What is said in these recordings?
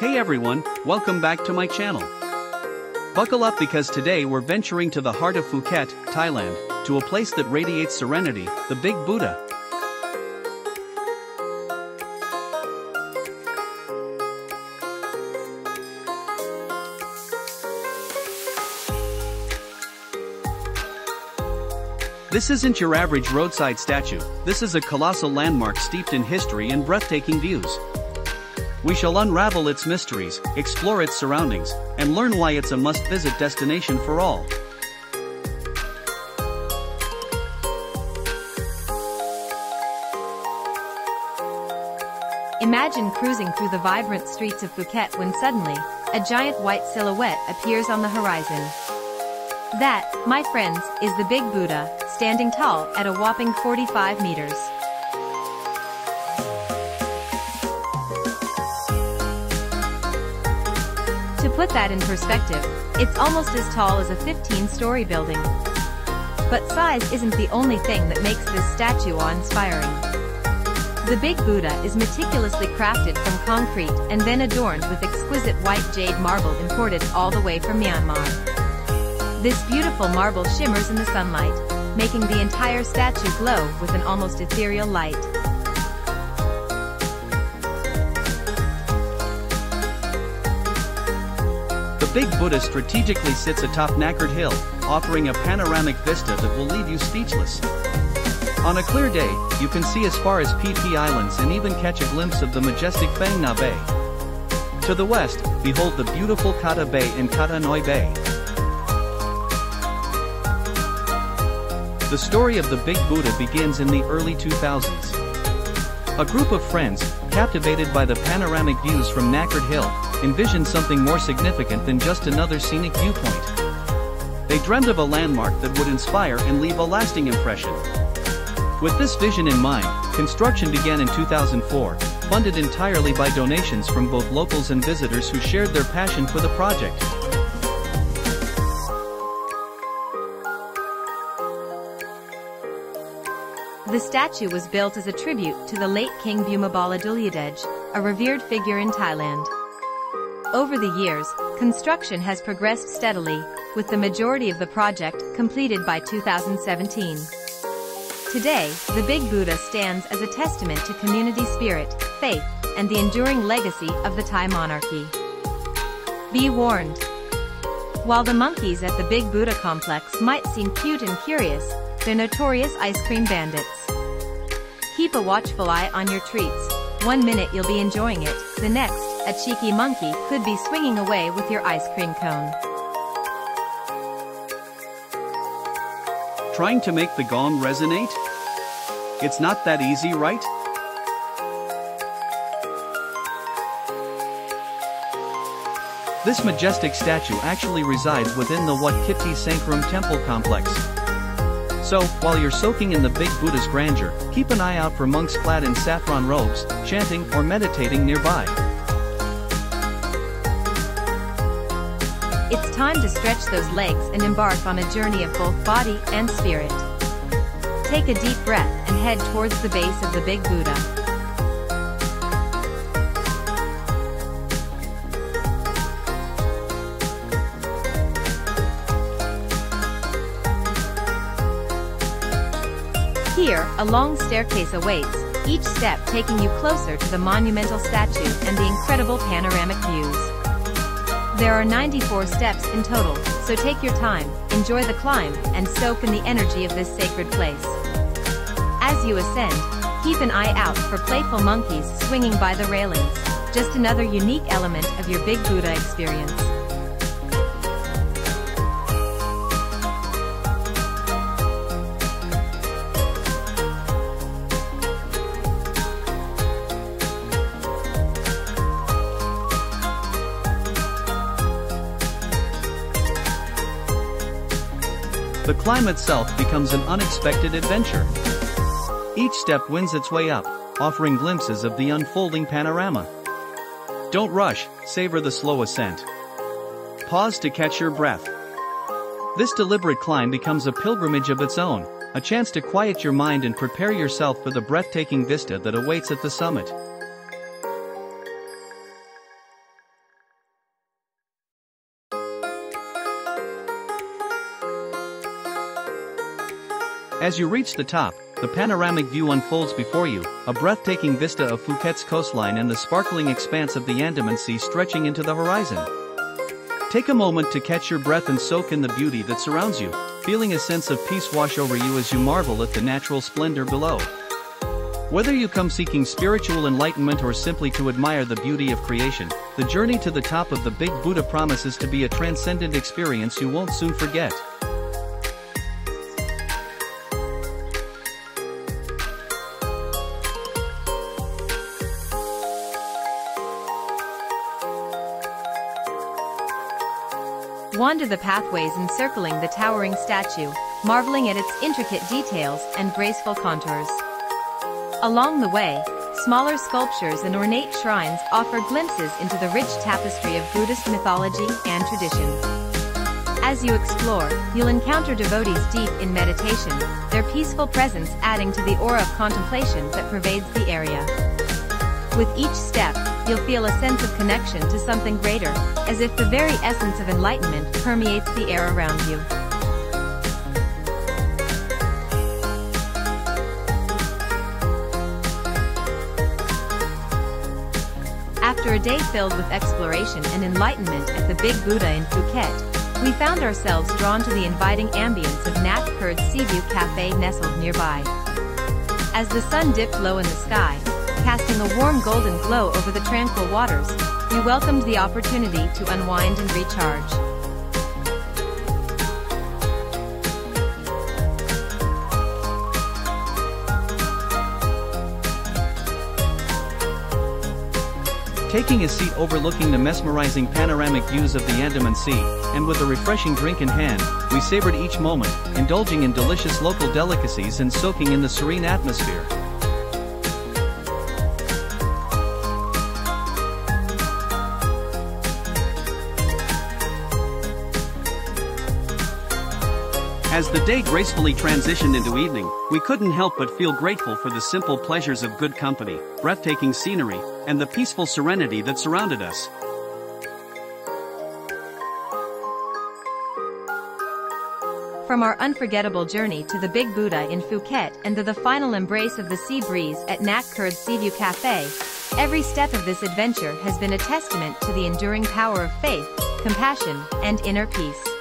Hey everyone, welcome back to my channel. Buckle up because today we're venturing to the heart of Phuket, Thailand, to a place that radiates serenity, the Big Buddha. This isn't your average roadside statue, this is a colossal landmark steeped in history and breathtaking views. We shall unravel its mysteries, explore its surroundings, and learn why it's a must-visit destination for all. Imagine cruising through the vibrant streets of Phuket when suddenly, a giant white silhouette appears on the horizon. That, my friends, is the Big Buddha, standing tall at a whopping 45 meters. Put that in perspective, it's almost as tall as a 15-story building. But size isn't the only thing that makes this statue awe-inspiring. The Big Buddha is meticulously crafted from concrete and then adorned with exquisite white jade marble imported all the way from Myanmar. This beautiful marble shimmers in the sunlight, making the entire statue glow with an almost ethereal light. The Big Buddha strategically sits atop Nakkerd Hill, offering a panoramic vista that will leave you speechless. On a clear day, you can see as far as Phi Islands and even catch a glimpse of the majestic Phang Nga Bay. To the west, behold the beautiful Kata Bay and Kata Noi Bay. The story of the Big Buddha begins in the early 2000s. A group of friends, captivated by the panoramic views from Nakkerd Hill, envisioned something more significant than just another scenic viewpoint. They dreamed of a landmark that would inspire and leave a lasting impression. With this vision in mind, construction began in 2004, funded entirely by donations from both locals and visitors who shared their passion for the project. The statue was built as a tribute to the late King Bhumibol Adulyadej, a revered figure in Thailand. Over the years, construction has progressed steadily, with the majority of the project completed by 2017. Today, the Big Buddha stands as a testament to community spirit, faith, and the enduring legacy of the Thai monarchy. Be warned. While the monkeys at the Big Buddha complex might seem cute and curious, they're notorious ice cream bandits. Keep a watchful eye on your treats. One minute you'll be enjoying it, the next, a cheeky monkey could be swinging away with your ice cream cone. Trying to make the gong resonate? It's not that easy, right? This majestic statue actually resides within the Wat Kithi Sangkaram temple complex. So, while you're soaking in the big Buddha's grandeur, keep an eye out for monks clad in saffron robes, chanting or meditating nearby. It's time to stretch those legs and embark on a journey of both body and spirit. Take a deep breath and head towards the base of the Big Buddha. Here, a long staircase awaits, each step taking you closer to the monumental statue and the incredible panoramic views. There are 94 steps in total, so take your time, enjoy the climb, and soak in the energy of this sacred place. As you ascend, keep an eye out for playful monkeys swinging by the railings, just another unique element of your Big Buddha experience. The climb itself becomes an unexpected adventure. Each step wins its way up, offering glimpses of the unfolding panorama. Don't rush, savor the slow ascent. Pause to catch your breath. This deliberate climb becomes a pilgrimage of its own, a chance to quiet your mind and prepare yourself for the breathtaking vista that awaits at the summit. As you reach the top, the panoramic view unfolds before you, a breathtaking vista of Phuket's coastline and the sparkling expanse of the Andaman Sea stretching into the horizon. Take a moment to catch your breath and soak in the beauty that surrounds you, feeling a sense of peace wash over you as you marvel at the natural splendor below. Whether you come seeking spiritual enlightenment or simply to admire the beauty of creation, the journey to the top of the Big Buddha promises to be a transcendent experience you won't soon forget. Wander the pathways encircling the towering statue, marveling at its intricate details and graceful contours. Along the way, smaller sculptures and ornate shrines offer glimpses into the rich tapestry of Buddhist mythology and tradition. As you explore, you'll encounter devotees deep in meditation, their peaceful presence adding to the aura of contemplation that pervades the area. With each step, you'll feel a sense of connection to something greater, as if the very essence of enlightenment permeates the air around you. After a day filled with exploration and enlightenment at the Big Buddha in Phuket, we found ourselves drawn to the inviting ambience of Nat Kurd's Seaview Cafe nestled nearby. As the sun dipped low in the sky, casting a warm golden glow over the tranquil waters, we welcomed the opportunity to unwind and recharge. Taking a seat overlooking the mesmerizing panoramic views of the Andaman Sea, and with a refreshing drink in hand, we savored each moment, indulging in delicious local delicacies and soaking in the serene atmosphere. As the day gracefully transitioned into evening, we couldn't help but feel grateful for the simple pleasures of good company, breathtaking scenery, and the peaceful serenity that surrounded us. From our unforgettable journey to the Big Buddha in Phuket and to the final embrace of the sea breeze at Nat Kurd's Seaview Cafe, every step of this adventure has been a testament to the enduring power of faith, compassion, and inner peace.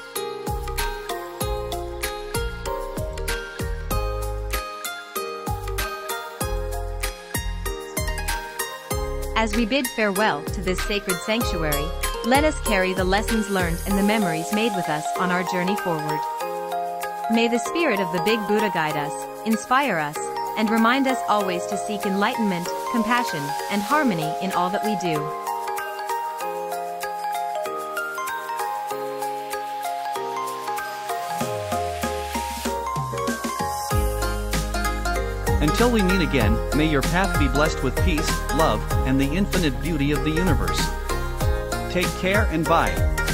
As we bid farewell to this sacred sanctuary, let us carry the lessons learned and the memories made with us on our journey forward. May the spirit of the Big Buddha guide us, inspire us, and remind us always to seek enlightenment, compassion, and harmony in all that we do. Until we meet again, may your path be blessed with peace, love, and the infinite beauty of the universe. Take care and bye.